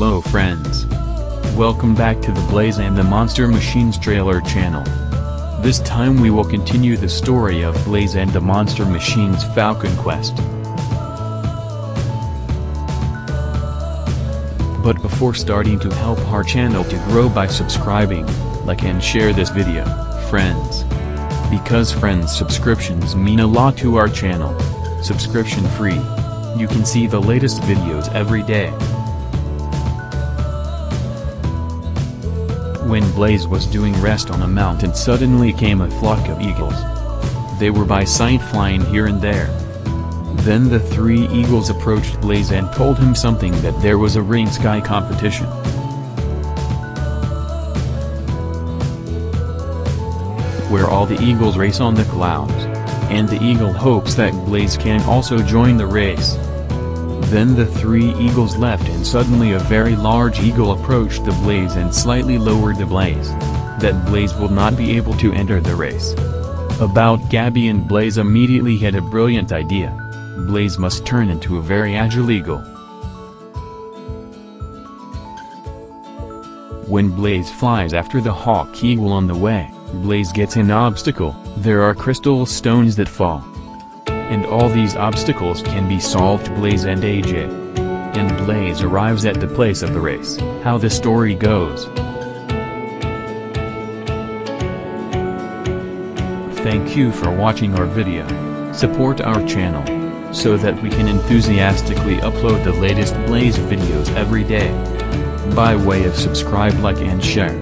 Hello friends. Welcome back to the Blaze and the Monster Machines trailer channel. This time we will continue the story of Blaze and the Monster Machines Falcon Quest. But before starting to help our channel to grow by subscribing, like and share this video, friends. Because friends subscriptions mean a lot to our channel. Subscription free. You can see the latest videos every day. When Blaze was doing rest on a mountain suddenly came a flock of eagles. They were by sight flying here and there. Then the three eagles approached Blaze and told him something that there was a ring sky competition. Where all the eagles race on the clouds. And the eagle hopes that Blaze can also join the race. Then the three eagles left and suddenly a very large eagle approached the blaze and slightly lowered the blaze. That blaze will not be able to enter the race. About Gabby and Blaze immediately had a brilliant idea. Blaze must turn into a very agile eagle. When Blaze flies after the hawk eagle on the way, Blaze gets an obstacle, there are crystal stones that fall and all these obstacles can be solved Blaze and AJ. And Blaze arrives at the place of the race. How the story goes. Thank you for watching our video. Support our channel, so that we can enthusiastically upload the latest Blaze videos every day. By way of subscribe like and share.